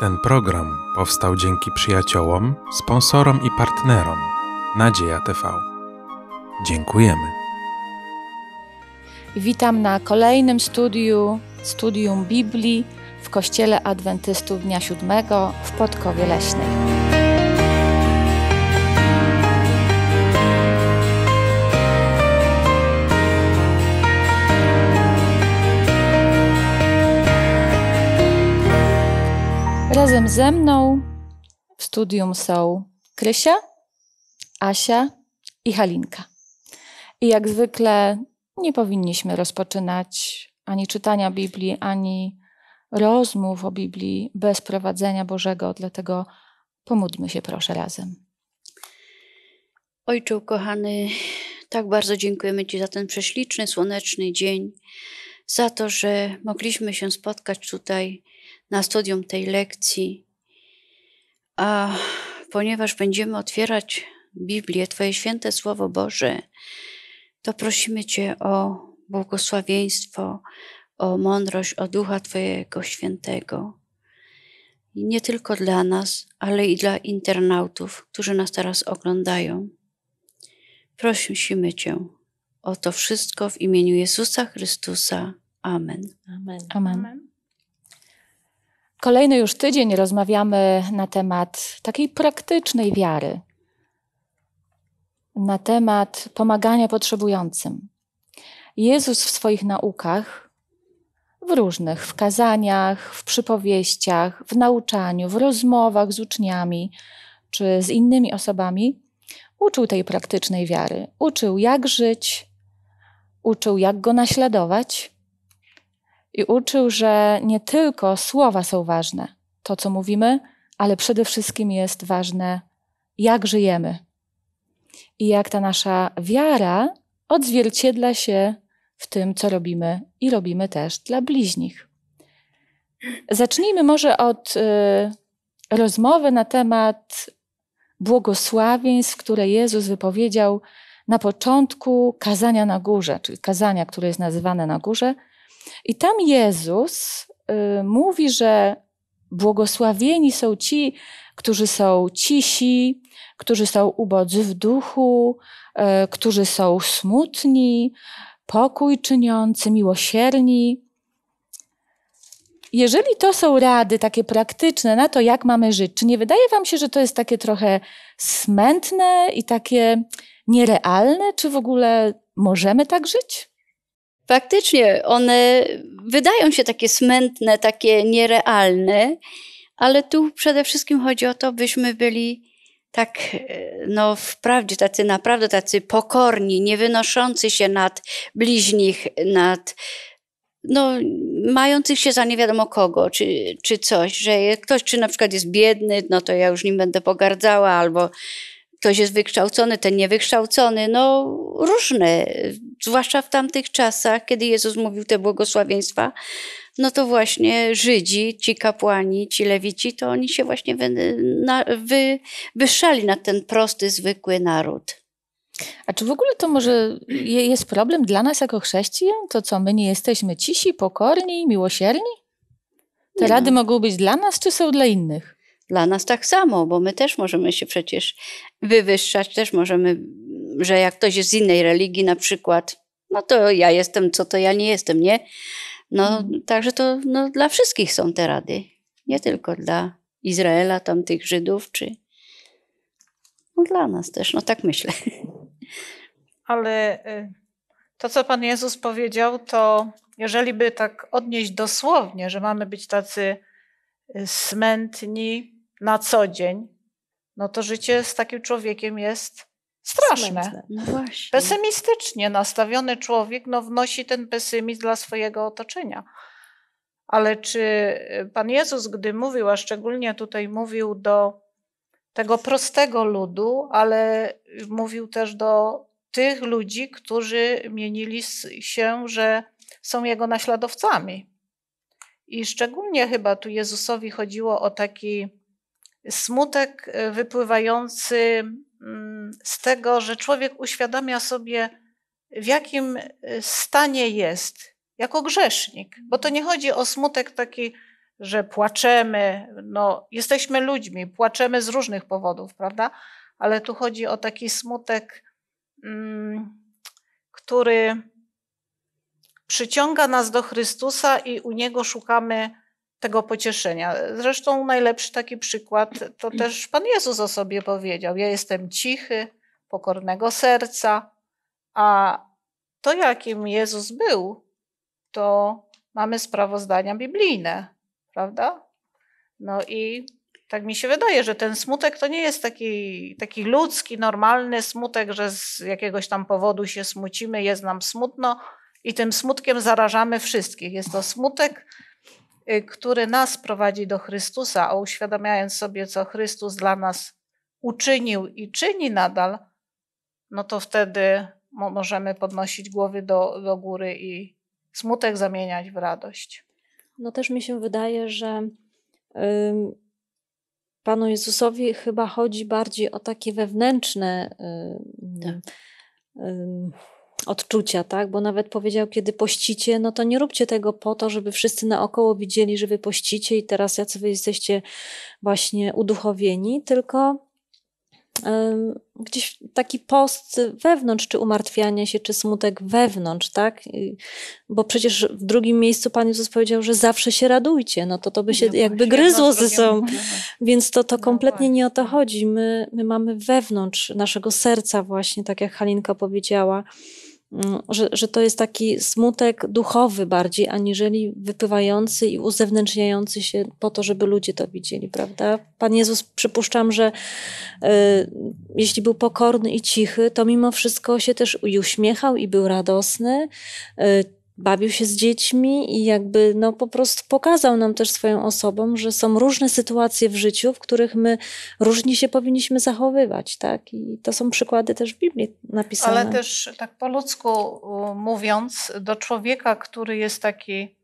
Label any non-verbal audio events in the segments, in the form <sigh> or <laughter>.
Ten program powstał dzięki przyjaciołom, sponsorom i partnerom Nadzieja TV. Dziękujemy. Witam na kolejnym studiu, studium Biblii w Kościele Adwentystów Dnia Siódmego w Podkowie Leśnej. Ze mną w studium są Krysia, Asia i Halinka. I jak zwykle nie powinniśmy rozpoczynać ani czytania Biblii, ani rozmów o Biblii bez prowadzenia Bożego, dlatego pomódlmy się proszę razem. Ojcze kochany, tak bardzo dziękujemy Ci za ten prześliczny, słoneczny dzień, za to, że mogliśmy się spotkać tutaj na studium tej lekcji. A ponieważ będziemy otwierać Biblię, Twoje święte Słowo Boże, to prosimy Cię o błogosławieństwo, o mądrość, o Ducha Twojego Świętego. I nie tylko dla nas, ale i dla internautów, którzy nas teraz oglądają. Prosimy Cię o to wszystko w imieniu Jezusa Chrystusa. Amen. Amen. Amen. Kolejny już tydzień rozmawiamy na temat takiej praktycznej wiary, na temat pomagania potrzebującym. Jezus w swoich naukach, w różnych, w kazaniach, w przypowieściach, w nauczaniu, w rozmowach z uczniami czy z innymi osobami, uczył tej praktycznej wiary. Uczył, jak żyć, uczył, jak go naśladować i uczył, że nie tylko słowa są ważne, to co mówimy, ale przede wszystkim jest ważne, jak żyjemy i jak ta nasza wiara odzwierciedla się w tym, co robimy i robimy też dla bliźnich. Zacznijmy może od y, rozmowy na temat błogosławieństw, które Jezus wypowiedział na początku kazania na górze, czyli kazania, które jest nazywane na górze. I tam Jezus y, mówi, że błogosławieni są ci, którzy są cisi, którzy są ubodzy w duchu, y, którzy są smutni, pokój czyniący, miłosierni. Jeżeli to są rady takie praktyczne na to, jak mamy żyć, czy nie wydaje Wam się, że to jest takie trochę smętne i takie nierealne? Czy w ogóle możemy tak żyć? Faktycznie, one wydają się takie smętne, takie nierealne, ale tu przede wszystkim chodzi o to, byśmy byli tak, no wprawdzie tacy naprawdę tacy pokorni, nie wynoszący się nad bliźnich, nad no, mających się za nie wiadomo kogo, czy, czy coś, że ktoś, czy na przykład jest biedny, no to ja już nim będę pogardzała, albo ktoś jest wykształcony, ten niewykształcony, no różne, zwłaszcza w tamtych czasach, kiedy Jezus mówił te błogosławieństwa, no to właśnie Żydzi, ci kapłani, ci lewici, to oni się właśnie wy, na, wy, wyszali na ten prosty, zwykły naród. A czy w ogóle to może jest problem dla nas jako chrześcijan? To co, my nie jesteśmy cisi, pokorni, miłosierni? Te nie rady mogą być dla nas, czy są dla innych? Dla nas tak samo, bo my też możemy się przecież wywyższać, też możemy, że jak ktoś jest z innej religii na przykład, no to ja jestem, co to ja nie jestem, nie? No, mhm. także to no, dla wszystkich są te rady. Nie tylko dla Izraela, tamtych Żydów, czy no, dla nas też, no tak myślę. <laughs> Ale y, to, co Pan Jezus powiedział, to jeżeli by tak odnieść dosłownie, że mamy być tacy y, smętni na co dzień, no to życie z takim człowiekiem jest straszne. No Pesymistycznie nastawiony człowiek no, wnosi ten pesymizm dla swojego otoczenia. Ale czy Pan Jezus, gdy mówił, a szczególnie tutaj mówił do tego prostego ludu, ale mówił też do tych ludzi, którzy mienili się, że są jego naśladowcami. I szczególnie chyba tu Jezusowi chodziło o taki smutek wypływający mm, z tego, że człowiek uświadamia sobie, w jakim stanie jest jako grzesznik. Bo to nie chodzi o smutek taki że płaczemy. No, jesteśmy ludźmi, płaczemy z różnych powodów, prawda? Ale tu chodzi o taki smutek, mm, który przyciąga nas do Chrystusa i u Niego szukamy tego pocieszenia. Zresztą najlepszy taki przykład to też Pan Jezus o sobie powiedział: Ja jestem cichy, pokornego serca, a to, jakim Jezus był, to mamy sprawozdania biblijne, prawda? No i tak mi się wydaje, że ten smutek to nie jest taki, taki ludzki, normalny smutek, że z jakiegoś tam powodu się smucimy, jest nam smutno i tym smutkiem zarażamy wszystkich. Jest to smutek, który nas prowadzi do Chrystusa, a uświadamiając sobie, co Chrystus dla nas uczynił i czyni nadal, no to wtedy możemy podnosić głowy do, do góry i smutek zamieniać w radość. No też mi się wydaje, że Panu Jezusowi chyba chodzi bardziej o takie wewnętrzne tak. Odczucia, tak? Bo nawet powiedział, kiedy pościcie, no to nie róbcie tego po to, żeby wszyscy naokoło widzieli, że wy pościcie i teraz jacy wy jesteście właśnie uduchowieni, tylko gdzieś taki post wewnątrz, czy umartwianie się, czy smutek wewnątrz, tak? Bo przecież w drugim miejscu Pan Jezus powiedział, że zawsze się radujcie, no to to by się no jakby gryzło ze sobą. Więc to, to no kompletnie nie o to chodzi. My, my mamy wewnątrz naszego serca właśnie, tak jak Halinka powiedziała, że, że to jest taki smutek duchowy bardziej, aniżeli wypływający i uzewnętrzniający się po to, żeby ludzie to widzieli, prawda? Pan Jezus, przypuszczam, że y, jeśli był pokorny i cichy, to mimo wszystko się też i uśmiechał i był radosny. Y, bawił się z dziećmi i jakby no po prostu pokazał nam też swoją osobą, że są różne sytuacje w życiu, w których my różnie się powinniśmy zachowywać, tak? I to są przykłady też w Biblii napisane. Ale też tak po ludzku mówiąc, do człowieka, który jest taki,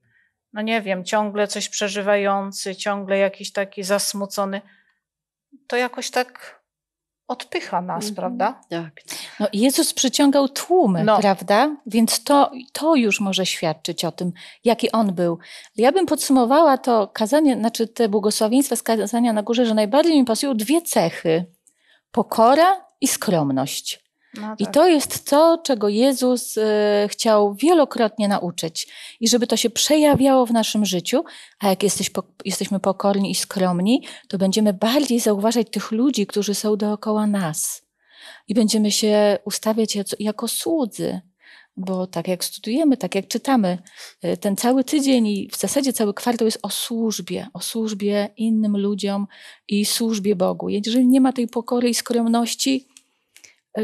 no nie wiem, ciągle coś przeżywający, ciągle jakiś taki zasmucony, to jakoś tak odpycha nas, -hmm. prawda? Tak. No, Jezus przyciągał tłumy, no. prawda? Więc to, to już może świadczyć o tym, jaki On był. Ja bym podsumowała to kazanie, znaczy te błogosławieństwa z kazania na górze, że najbardziej mi pasują dwie cechy. Pokora i skromność. No tak. I to jest to, czego Jezus y, chciał wielokrotnie nauczyć. I żeby to się przejawiało w naszym życiu, a jak jesteś, po, jesteśmy pokorni i skromni, to będziemy bardziej zauważać tych ludzi, którzy są dookoła nas. I będziemy się ustawiać jako słudzy. Bo tak jak studujemy, tak jak czytamy, y, ten cały tydzień i w zasadzie cały kwartał jest o służbie, o służbie innym ludziom i służbie Bogu. Jeżeli nie ma tej pokory i skromności,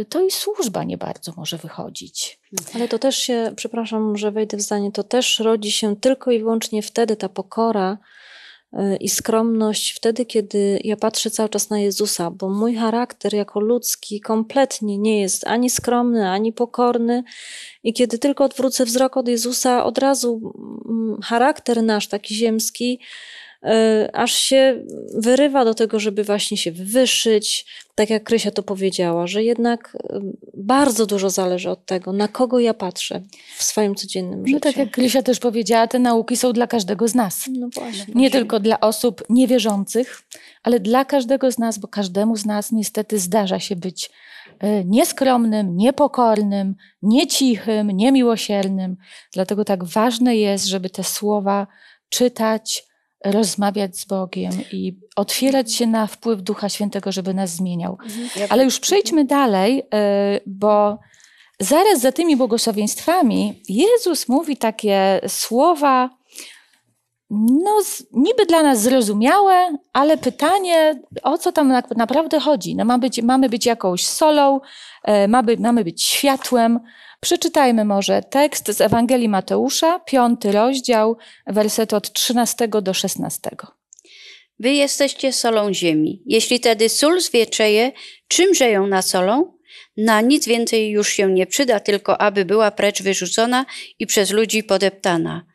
to i służba nie bardzo może wychodzić. Ale to też się, przepraszam, że wejdę w zdanie, to też rodzi się tylko i wyłącznie wtedy ta pokora e, i skromność, wtedy, kiedy ja patrzę cały czas na Jezusa, bo mój charakter jako ludzki kompletnie nie jest ani skromny, ani pokorny. I kiedy tylko odwrócę wzrok od Jezusa, od razu mm, charakter nasz, taki ziemski, E, aż się wyrywa do tego, żeby właśnie się wywyższyć, tak jak Krysia to powiedziała, że jednak e, bardzo dużo zależy od tego, na kogo ja patrzę w swoim codziennym życiu. No tak jak Krysia też powiedziała, te nauki są dla każdego z nas. No właśnie. Nie tylko dla osób niewierzących, ale dla każdego z nas, bo każdemu z nas niestety zdarza się być e, nieskromnym, niepokornym, niecichym, niemiłosiernym. Dlatego tak ważne jest, żeby te słowa czytać, rozmawiać z Bogiem i otwierać się na wpływ Ducha Świętego, żeby nas zmieniał. Mhm. Ale już przejdźmy dalej, e, bo zaraz za tymi błogosławieństwami Jezus mówi takie słowa, no niby dla nas zrozumiałe, ale pytanie, o co tam naprawdę chodzi? No, ma być, mamy być jakąś solą, mamy, mamy być światłem, Przeczytajmy może tekst z Ewangelii Mateusza, piąty rozdział, werset od 13 do 16. Wy jesteście solą ziemi. Jeśli tedy sól zwieczeje, czymże ją nasolą? Na nic więcej już się nie przyda, tylko aby była precz wyrzucona i przez ludzi podeptana.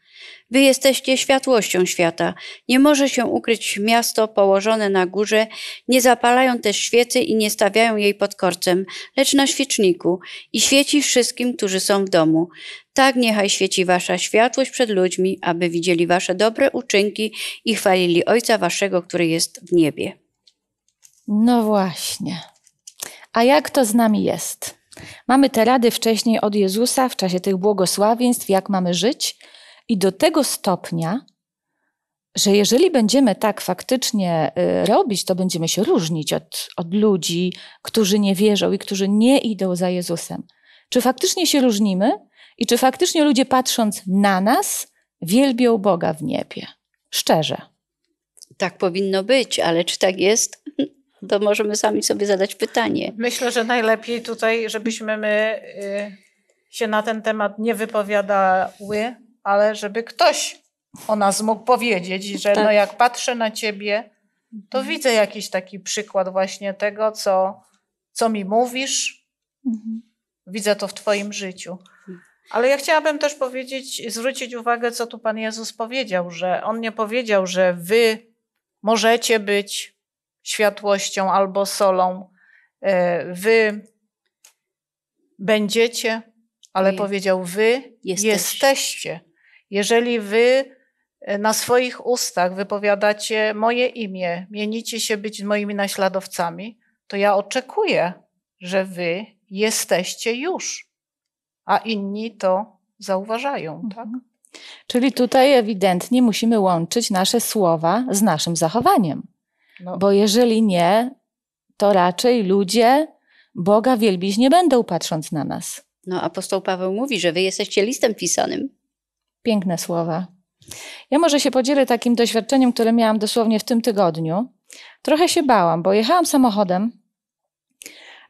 Wy jesteście światłością świata. Nie może się ukryć miasto położone na górze, nie zapalają też świecy i nie stawiają jej pod korcem, lecz na świeczniku i świeci wszystkim, którzy są w domu. Tak niechaj świeci wasza światłość przed ludźmi, aby widzieli wasze dobre uczynki i chwalili Ojca waszego, który jest w niebie. No właśnie. A jak to z nami jest? Mamy te rady wcześniej od Jezusa w czasie tych błogosławieństw, jak mamy żyć, i do tego stopnia, że jeżeli będziemy tak faktycznie y, robić, to będziemy się różnić od, od ludzi, którzy nie wierzą i którzy nie idą za Jezusem. Czy faktycznie się różnimy i czy faktycznie ludzie patrząc na nas wielbią Boga w niebie? Szczerze. Tak powinno być, ale czy tak jest? <laughs> To możemy sami sobie zadać pytanie. Myślę, że najlepiej tutaj, żebyśmy my y, się na ten temat nie wypowiadały, ale żeby ktoś o nas mógł powiedzieć, że Tak. no jak patrzę na ciebie, to widzę jakiś taki przykład właśnie tego, co, co mi mówisz, widzę to w twoim życiu. Ale ja chciałabym też powiedzieć, zwrócić uwagę, co tu Pan Jezus powiedział, że On nie powiedział, że wy możecie być światłością albo solą, e, wy będziecie, ale powiedział wy jesteście. Jeżeli wy e, na swoich ustach wypowiadacie moje imię, mienicie się być moimi naśladowcami, to ja oczekuję, że wy jesteście już, a inni to zauważają. Tak? Czyli tutaj ewidentnie musimy łączyć nasze słowa z naszym zachowaniem. No, Bo jeżeli nie, to raczej ludzie Boga wielbić nie będą patrząc na nas. No, apostoł Paweł mówi, że wy jesteście listem pisanym. Piękne słowa. Ja może się podzielę takim doświadczeniem, które miałam dosłownie w tym tygodniu. Trochę się bałam, bo jechałam samochodem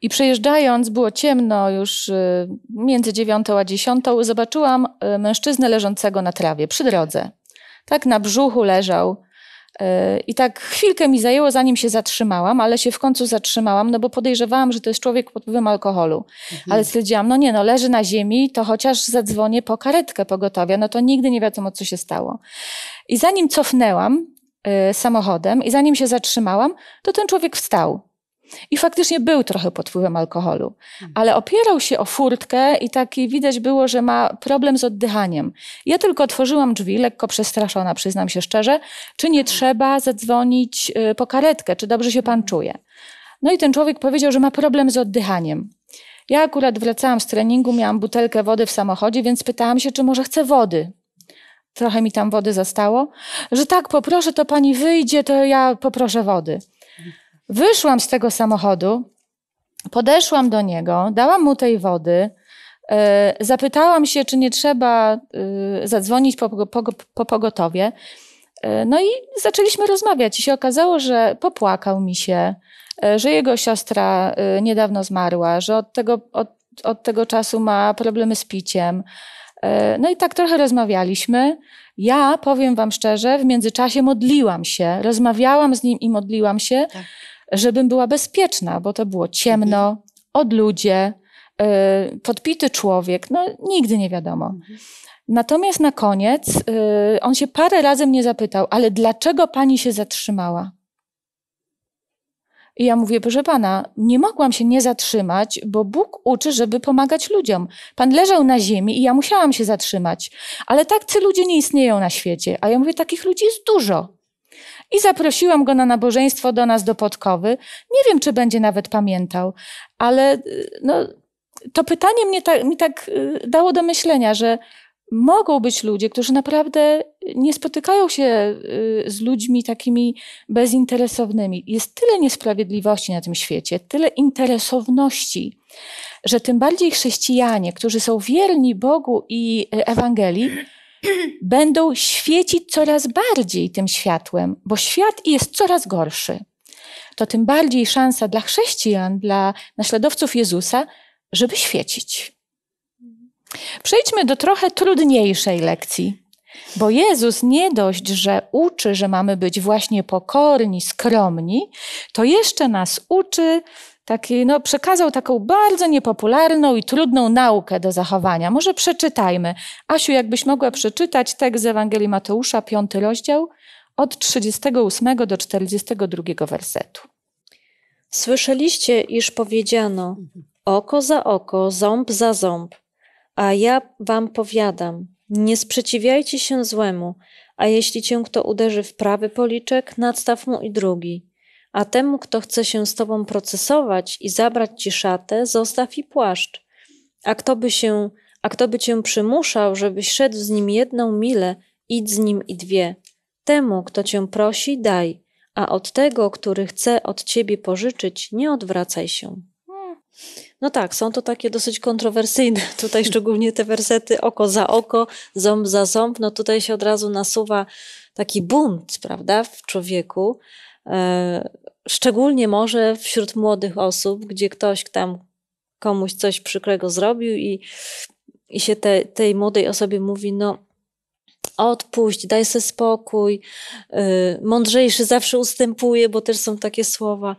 i przejeżdżając, było ciemno już y, między dziewiątą a dziesiątą, zobaczyłam y, mężczyznę leżącego na trawie przy drodze. Tak na brzuchu leżał. Y, I tak chwilkę mi zajęło, zanim się zatrzymałam, ale się w końcu zatrzymałam, no bo podejrzewałam, że to jest człowiek pod wpływem alkoholu. Ale stwierdziłam, no nie, no leży na ziemi, to chociaż zadzwonię po karetkę pogotowia, no to nigdy nie wiadomo, co się stało. I zanim cofnęłam y, samochodem i zanim się zatrzymałam, to ten człowiek wstał. I faktycznie był trochę pod wpływem alkoholu, ale opierał się o furtkę i taki widać było, że ma problem z oddychaniem. Ja tylko otworzyłam drzwi, lekko przestraszona, przyznam się szczerze, czy nie trzeba zadzwonić y, po karetkę, czy dobrze się pan czuje. No i ten człowiek powiedział, że ma problem z oddychaniem. Ja akurat wracałam z treningu, miałam butelkę wody w samochodzie, więc pytałam się, czy może chce wody. Trochę mi tam wody zostało. Że tak, poproszę, to pani wyjdzie, to ja poproszę wody. Wyszłam z tego samochodu, podeszłam do niego, dałam mu tej wody, e, zapytałam się, czy nie trzeba e, zadzwonić po, po, po pogotowie. E, No i zaczęliśmy rozmawiać. I się okazało, że popłakał mi się, że jego siostra niedawno zmarła, że od tego, od, od tego czasu ma problemy z piciem. No i tak trochę rozmawialiśmy. Ja powiem Wam szczerze, w międzyczasie modliłam się, rozmawiałam z nim i modliłam się, Tak. Żebym była bezpieczna, bo to było ciemno, od ludzie, e, podpity człowiek, no nigdy nie wiadomo. Natomiast na koniec y, on się parę razy mnie zapytał, ale dlaczego pani się zatrzymała? I ja mówię, proszę pana, nie mogłam się nie zatrzymać, bo Bóg uczy, żeby pomagać ludziom. Pan leżał na ziemi i ja musiałam się zatrzymać. Ale tacy ludzie nie istnieją na świecie. A ja mówię, takich ludzi jest dużo. I zaprosiłam go na nabożeństwo do nas do Podkowy. Nie wiem, czy będzie nawet pamiętał, ale y, no, to pytanie mnie tak, mi tak y, dało do myślenia, że mogą być ludzie, którzy naprawdę nie spotykają się y, z ludźmi takimi bezinteresownymi. Jest tyle niesprawiedliwości na tym świecie, tyle interesowności, że tym bardziej chrześcijanie, którzy są wierni Bogu i Ewangelii, <clears throat> będą świecić coraz bardziej tym światłem, bo świat jest coraz gorszy. To tym bardziej szansa dla chrześcijan, dla naśladowców Jezusa, żeby świecić. Przejdźmy do trochę trudniejszej lekcji, bo Jezus nie dość, że uczy, że mamy być właśnie pokorni, skromni, to jeszcze nas uczy taki, no, przekazał taką bardzo niepopularną i trudną naukę do zachowania. Może przeczytajmy. Asiu, jakbyś mogła przeczytać tekst z Ewangelii Mateusza, piąty rozdział, od 38 do 42 wersetu. Słyszeliście, iż powiedziano oko za oko, ząb za ząb, a ja wam powiadam, nie sprzeciwiajcie się złemu, a jeśli cię kto uderzy w prawy policzek, nadstaw mu i drugi. A temu, kto chce się z tobą procesować i zabrać ci szatę, zostaw i płaszcz. A kto by się, a kto by cię przymuszał, żebyś szedł z nim jedną milę, idź z nim i dwie. Temu, kto cię prosi, daj, a od tego, który chce od ciebie pożyczyć, nie odwracaj się. No tak, są to takie dosyć kontrowersyjne, <laughs> tutaj szczególnie te wersety oko za oko, ząb za ząb, no tutaj się od razu nasuwa taki bunt, prawda, w człowieku, e, szczególnie może wśród młodych osób, gdzie ktoś tam komuś coś przykrego zrobił i, i się te, tej młodej osobie mówi, no odpuść, daj sobie spokój, y, mądrzejszy zawsze ustępuje, bo też są takie słowa,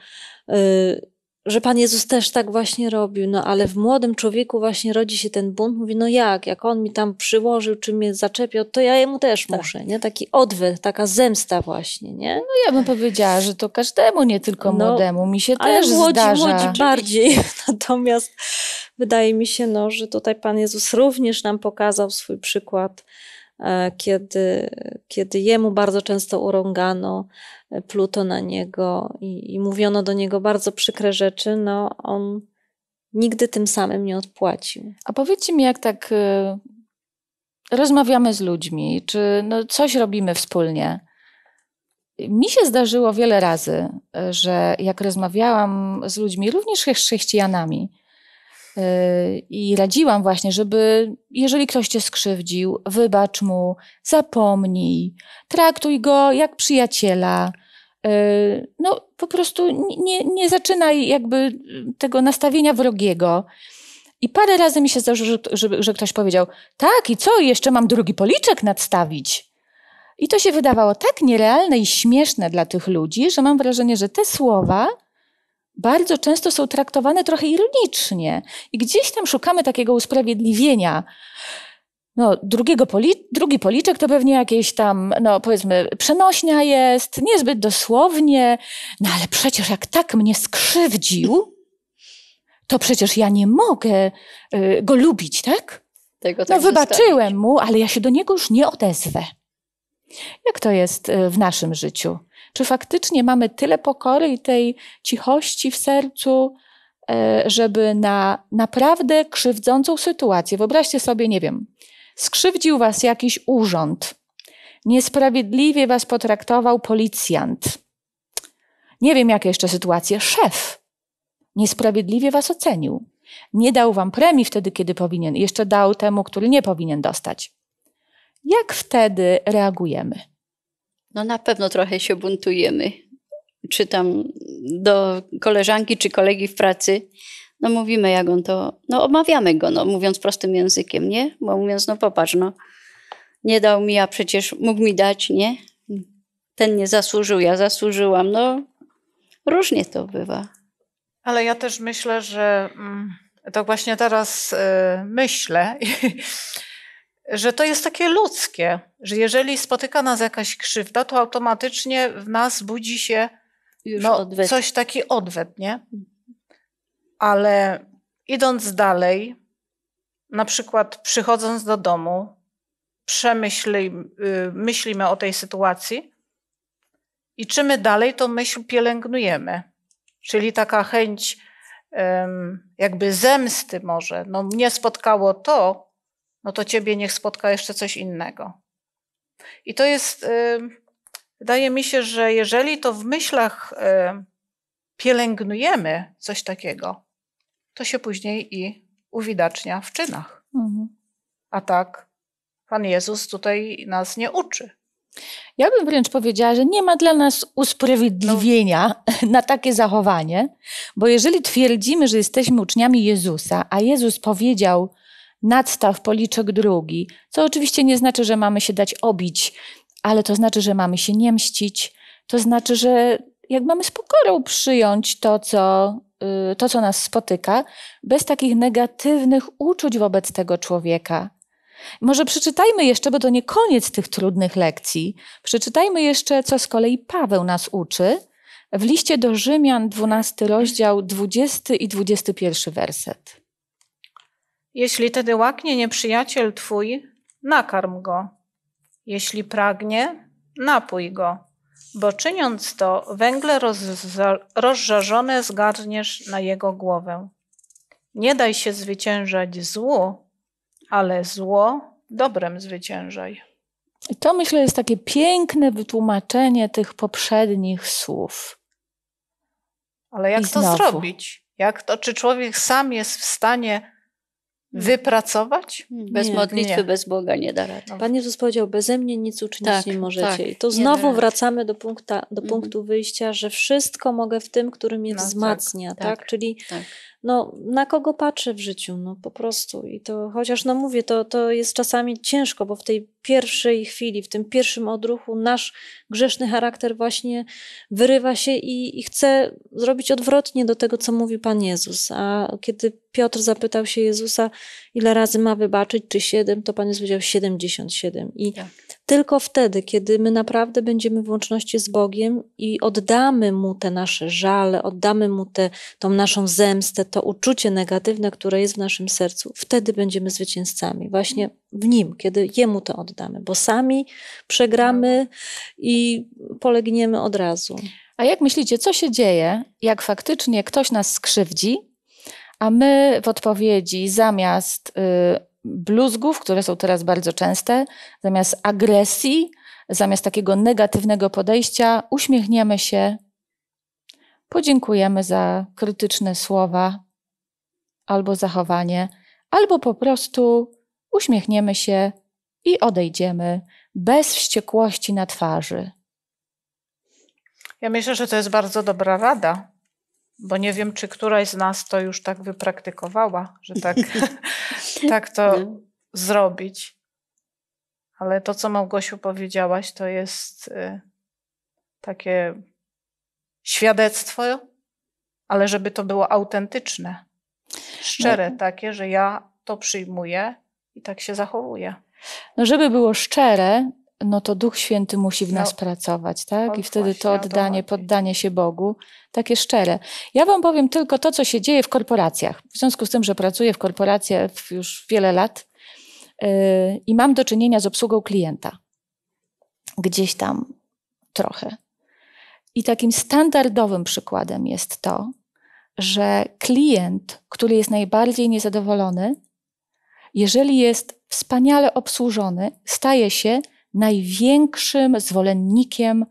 y, że Pan Jezus też tak właśnie robił, no ale w młodym człowieku właśnie rodzi się ten bunt, mówi, no jak, jak on mi tam przyłożył, czy mnie zaczepiał, to ja jemu też Tak. muszę, nie? Taki odwet, taka zemsta właśnie, nie? No ja bym powiedziała, że to każdemu, nie tylko No, młodemu. Mi się Ale też młodzi, zdarza. młodzi bardziej. <laughs> Natomiast wydaje mi się, no, że tutaj Pan Jezus również nam pokazał swój przykład, kiedy, kiedy Jemu bardzo często urągano, e, pluto na Niego i, i mówiono do Niego bardzo przykre rzeczy, no On nigdy tym samym nie odpłacił. A powiedzcie mi, jak tak y, rozmawiamy z ludźmi, czy no, coś robimy wspólnie. Mi się zdarzyło wiele razy, że jak rozmawiałam z ludźmi, również chrze- chrześcijanami, i radziłam właśnie, żeby jeżeli ktoś cię skrzywdził, wybacz mu, zapomnij, traktuj go jak przyjaciela. Y, No, po prostu nie- nie, zaczynaj jakby tego nastawienia wrogiego. I parę razy mi się zdarzyło, że, że, że ktoś powiedział: Tak, i co, jeszcze mam drugi policzek nadstawić. I to się wydawało tak nierealne i śmieszne dla tych ludzi, że mam wrażenie, że te słowa bardzo często są traktowane trochę ironicznie. I gdzieś tam szukamy takiego usprawiedliwienia. No, drugiego poli drugi policzek to pewnie jakieś tam, no powiedzmy, przenośnia jest, niezbyt dosłownie, no ale przecież jak tak mnie skrzywdził, to przecież ja nie mogę y, go lubić, tak? Tego No tak wybaczyłem mu, ale ja się do niego już nie odezwę. Jak to jest y, w naszym życiu? Czy faktycznie mamy tyle pokory i tej cichości w sercu, y, żeby na naprawdę krzywdzącą sytuację, wyobraźcie sobie, nie wiem, skrzywdził was jakiś urząd, niesprawiedliwie was potraktował policjant, nie wiem jakie jeszcze sytuacje, szef niesprawiedliwie was ocenił. Nie dał wam premii wtedy, kiedy powinien, jeszcze dał temu, który nie powinien dostać. Jak wtedy reagujemy? No na pewno trochę się buntujemy. Czy tam do koleżanki czy kolegi w pracy, no mówimy jak on to, no omawiamy go, no mówiąc prostym językiem, nie? Bo mówiąc, no popatrz, no nie dał mi, a przecież mógł mi dać, nie? Ten nie zasłużył, ja zasłużyłam, no różnie to bywa. Ale ja też myślę, że mm, tak właśnie teraz y, myślę, <laughs> że to jest takie ludzkie, że jeżeli spotyka nas jakaś krzywda, to automatycznie w nas budzi się no, coś taki odwet, nie? Ale idąc dalej, na przykład przychodząc do domu, przemyśli, y, myślimy o tej sytuacji i czy my dalej tą myśl pielęgnujemy. Czyli taka chęć jakby zemsty może. No mnie spotkało to, no to ciebie niech spotka jeszcze coś innego. I to jest, em, wydaje mi się, że jeżeli to w myślach em, pielęgnujemy coś takiego, to się później i uwidacznia w czynach. Mhm. A tak Pan Jezus tutaj nas nie uczy. Ja bym wręcz powiedziała, że nie ma dla nas usprawiedliwienia na takie zachowanie, bo jeżeli twierdzimy, że jesteśmy uczniami Jezusa, a Jezus powiedział nadstaw policzek drugi, co oczywiście nie znaczy, że mamy się dać obić, ale to znaczy, że mamy się nie mścić, to znaczy, że jak mamy z pokorą przyjąć to, co y, to, co nas spotyka, bez takich negatywnych uczuć wobec tego człowieka. Może przeczytajmy jeszcze, bo to nie koniec tych trudnych lekcji. Przeczytajmy jeszcze, co z kolei Paweł nas uczy w liście do Rzymian, 12 rozdział, 20 i 21 werset. Jeśli tedy łaknie nieprzyjaciel twój, nakarm go. Jeśli pragnie, napój go, bo czyniąc to, węgle rozżarzone zgarniesz na jego głowę. Nie daj się zwyciężać złu, ale zło dobrem zwyciężaj. I to myślę jest takie piękne wytłumaczenie tych poprzednich słów. Ale jak I to znowu. zrobić? Jak to, czy człowiek sam jest w stanie wypracować? Bez Nie, modlitwy, nie. bez Boga nie da rady. Pan Jezus powiedział, beze mnie nic uczynić Tak, nie możecie. tak, I to znowu wracamy do, punkta, do Mhm. punktu wyjścia, że wszystko mogę w tym, który mnie No tak, wzmacnia, tak, tak, Czyli tak. No, na kogo patrzę w życiu, no po prostu. I to, chociaż no mówię, to, to jest czasami ciężko, bo w tej pierwszej chwili, w tym pierwszym odruchu nasz grzeszny charakter właśnie wyrywa się i, i chce zrobić odwrotnie do tego, co mówi Pan Jezus. A kiedy Piotr zapytał się Jezusa, ile razy ma wybaczyć, czy siedem, to Pan Jezus powiedział 77. I Tak. Tylko wtedy, kiedy my naprawdę będziemy w łączności z Bogiem i oddamy Mu te nasze żale, oddamy Mu tę tą naszą zemstę, to uczucie negatywne, które jest w naszym sercu, wtedy będziemy zwycięzcami. Właśnie w Nim, kiedy Jemu to oddamy, bo sami przegramy i polegniemy od razu. A jak myślicie, co się dzieje, jak faktycznie ktoś nas skrzywdzi, a my w odpowiedzi zamiast y, bluzgów, które są teraz bardzo częste, zamiast agresji, zamiast takiego negatywnego podejścia, uśmiechniemy się, podziękujemy za krytyczne słowa albo zachowanie, albo po prostu uśmiechniemy się i odejdziemy bez wściekłości na twarzy. Ja myślę, że to jest bardzo dobra rada, bo nie wiem, czy któraś z nas to już tak wypraktykowała, że <laughs> tak, <laughs> tak to No. zrobić. Ale to, co Małgosiu powiedziałaś, to jest y, takie świadectwo, ale żeby to było autentyczne, szczere takie, że ja to przyjmuję i tak się zachowuję. No, żeby było szczere, no to Duch Święty musi w No, nas pracować, tak? I wtedy to oddanie, poddanie się Bogu, takie szczere. Ja Wam powiem tylko to, co się dzieje w korporacjach. W związku z tym, że pracuję w korporacjach już wiele lat yy, i mam do czynienia z obsługą klienta. Gdzieś tam trochę. I takim standardowym przykładem jest to, że klient, który jest najbardziej niezadowolony, jeżeli jest wspaniale obsłużony, staje się największym zwolennikiem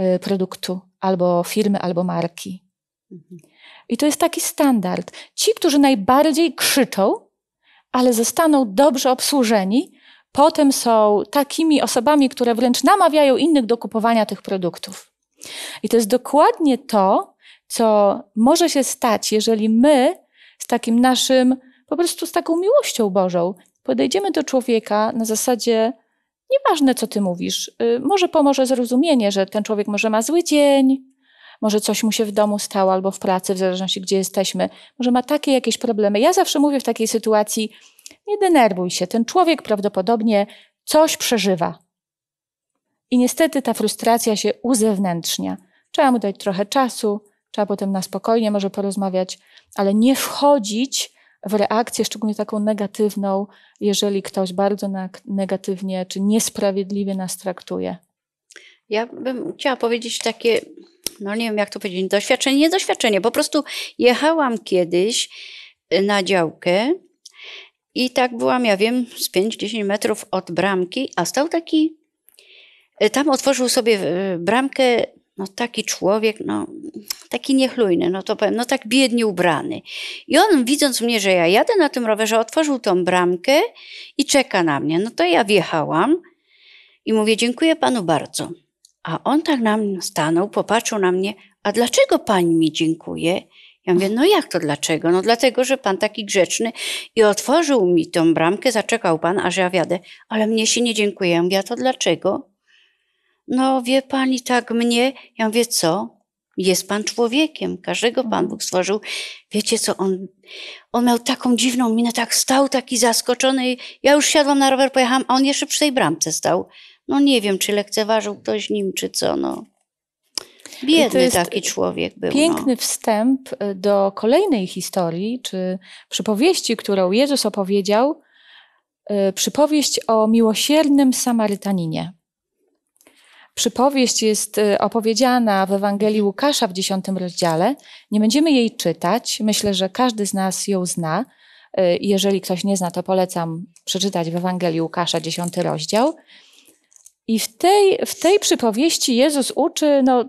y, produktu albo firmy, albo marki. Mhm. I to jest taki standard. Ci, którzy najbardziej krzyczą, ale zostaną dobrze obsłużeni, potem są takimi osobami, które wręcz namawiają innych do kupowania tych produktów. I to jest dokładnie to, co może się stać, jeżeli my z takim naszym, po prostu z taką miłością Bożą, podejdziemy do człowieka na zasadzie, nieważne co ty mówisz, y, może pomoże zrozumienie, że ten człowiek może ma zły dzień, może coś mu się w domu stało albo w pracy, w zależności gdzie jesteśmy, może ma takie jakieś problemy. Ja zawsze mówię w takiej sytuacji, nie denerwuj się, ten człowiek prawdopodobnie coś przeżywa. I niestety ta frustracja się uzewnętrznia. Trzeba mu dać trochę czasu, trzeba potem na spokojnie może porozmawiać, ale nie wchodzić w reakcję, szczególnie taką negatywną, jeżeli ktoś bardzo negatywnie czy niesprawiedliwie nas traktuje. Ja bym chciała powiedzieć takie, no nie wiem jak to powiedzieć, doświadczenie, nie doświadczenie. Po prostu jechałam kiedyś y, na działkę i tak byłam, ja wiem, z 5-10 metrów od bramki, a stał taki, y, tam otworzył sobie y, bramkę, no taki człowiek, no taki niechlujny, no to powiem, no tak biednie ubrany. I on widząc mnie, że ja jadę na tym rowerze, otworzył tą bramkę i czeka na mnie. No to ja wjechałam i mówię, dziękuję panu bardzo. A on tak na mnie stanął, popatrzył na mnie, a dlaczego pani mi dziękuje? Ja mówię, no jak to dlaczego? No dlatego, że pan taki grzeczny i otworzył mi tą bramkę, zaczekał pan, aż ja wjadę, ale mnie się nie dziękuję. Ja mówię, a to dlaczego? No wie pani tak mnie? Ja mówię, co? Jest Pan człowiekiem, każdego Pan Mhm. Bóg stworzył. Wiecie co, on, on miał taką dziwną minę, tak stał, taki zaskoczony. Ja już siadłam na rower, pojechałam, a on jeszcze przy tej bramce stał. No nie wiem, czy lekceważył ktoś nim, czy co, no. Biedny taki człowiek był. Piękny No. wstęp y, do kolejnej historii, czy przypowieści, którą Jezus opowiedział. y, Przypowieść o miłosiernym Samarytaninie. Przypowieść jest y, opowiedziana w Ewangelii Łukasza w dziesiątym rozdziale. Nie będziemy jej czytać. Myślę, że każdy z nas ją zna. Y, Jeżeli ktoś nie zna, to polecam przeczytać w Ewangelii Łukasza dziesiąty rozdział. I w tej, w tej przypowieści Jezus uczy, no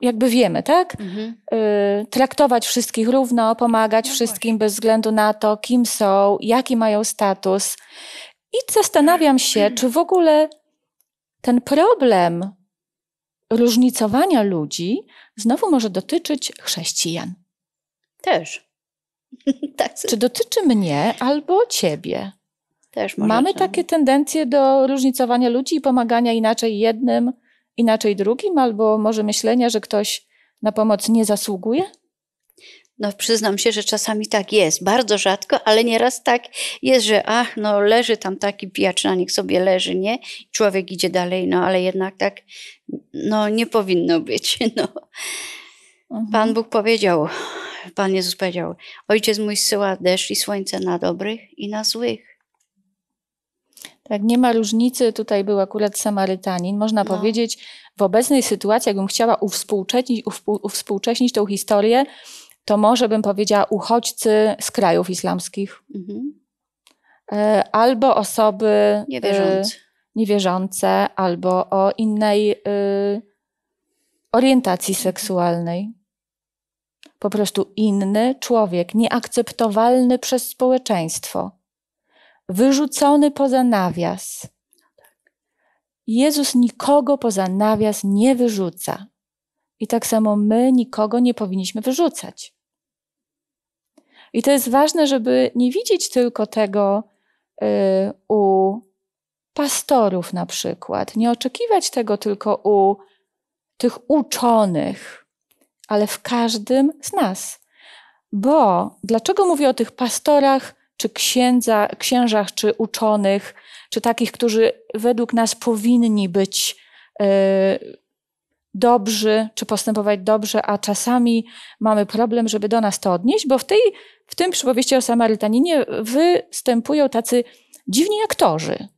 jakby wiemy, tak? Mhm. y, traktować wszystkich równo, pomagać No wszystkim bez względu na to, kim są, jaki mają status. I zastanawiam się, czy w ogóle ten problem różnicowania ludzi znowu może dotyczyć chrześcijan. Też. <laughs> tak, Czy dotyczy mnie albo ciebie? też może Mamy tak. takie tendencje do różnicowania ludzi i pomagania inaczej jednym, inaczej drugim, albo może myślenia, że ktoś na pomoc nie zasługuje? No przyznam się, że czasami tak jest. Bardzo rzadko, ale nieraz tak jest, że ach, no leży tam taki pijaczyna, niech sobie leży, nie? Człowiek idzie dalej, no ale jednak tak, no nie powinno być, <laughs> no. Mhm. Pan Bóg powiedział, Pan Jezus powiedział, Ojciec mój zsyła deszcz i słońce na dobrych i na złych. Tak, nie ma różnicy. Tutaj był akurat Samarytanin. Można No. powiedzieć, w obecnej sytuacji, jakbym chciała uwspółcześnić, uwspółcześnić tą historię, to może bym powiedziała uchodźcy z krajów islamskich Mhm. e, albo osoby e, niewierzące, albo o innej e, orientacji seksualnej. Po prostu inny człowiek, nieakceptowalny przez społeczeństwo, wyrzucony poza nawias. Jezus nikogo poza nawias nie wyrzuca. I tak samo my nikogo nie powinniśmy wyrzucać. I to jest ważne, żeby nie widzieć tylko tego y, u pastorów na przykład, nie oczekiwać tego tylko u tych uczonych, ale w każdym z nas. Bo dlaczego mówię o tych pastorach, czy księdza, księżach, czy uczonych, czy takich, którzy według nas powinni być y, dobrzy, czy postępować dobrze, a czasami mamy problem, żeby do nas to odnieść, bo w, tej, w tym przypowieści o Samarytaninie występują tacy dziwni aktorzy.